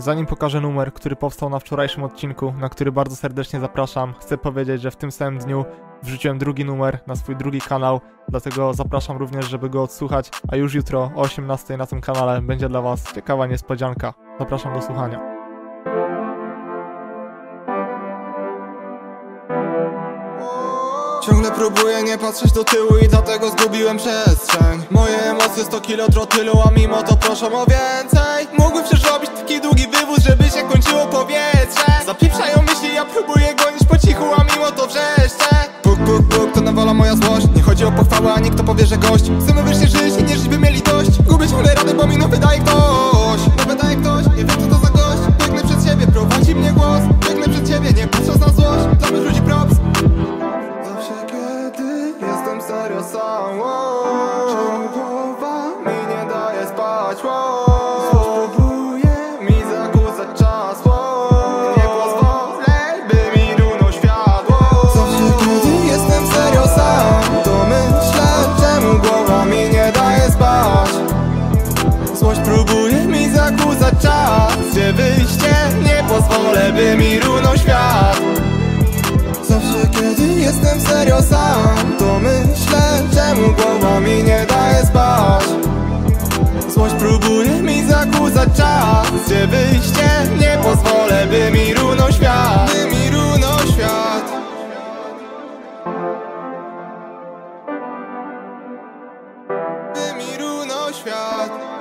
Zanim pokażę numer, który powstał na wczorajszym odcinku, na który bardzo serdecznie zapraszam, chcę powiedzieć, że w tym samym dniu wrzuciłem drugi numer na swój drugi kanał, dlatego zapraszam również, żeby go odsłuchać, a już jutro o 18 na tym kanale będzie dla Was ciekawa niespodzianka. Zapraszam do słuchania. Ciągle próbuję nie patrzeć do tyłu i dlatego zgubiłem przestrzeń. Moje emocje 100 kilo trotylu, a mimo to proszą o więcej. Mógłbym przecież taki długi wywóz, żeby się kończyło powietrze. Zapieprzają myśli, ja próbuję gonić po cichu, a mimo to wrzeszcze. Puk, puk, puk, to nawala moja złość. Nie chodzi o pochwałę, a nikt to powie, że gość. Chcemy wyższe żyć i nie żyć, by mieli dość. Gubię ciągle rady, bo mi no serio sam. Czemu głowa mi nie daje spać. Próbuje mi zakłócać czas. Nie pozwolę, by mi runął światło Zawsze kiedy jestem serio sam To myślę, czemu głowa mi nie daje spać Złość próbuje mi zakłócać czas Gdzie wyjście, nie pozwolę, by mi runął czas Gdzie wyjście, nie pozwolę, by mi runął świat. By mi runął świat. By mi runął świat